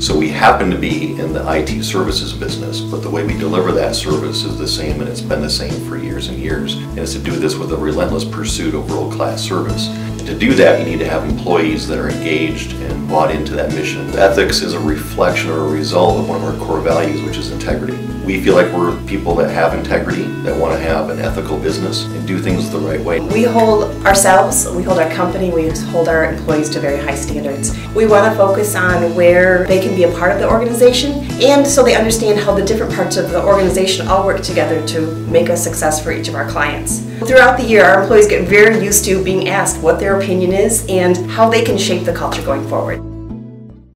So we happen to be in the IT services business, but the way we deliver that service is the same and it's been the same for years and years. And it's to do this with a relentless pursuit of world-class service. To do that, you need to have employees that are engaged and bought into that mission. Ethics is a reflection or a result of one of our core values, which is integrity. We feel like we're people that have integrity, that want to have an ethical business and do things the right way. We hold ourselves, we hold our company, we hold our employees to very high standards. We want to focus on where they can be a part of the organization and so they understand how the different parts of the organization all work together to make a success for each of our clients. Throughout the year, our employees get very used to being asked what their opinion is and how they can shape the culture going forward.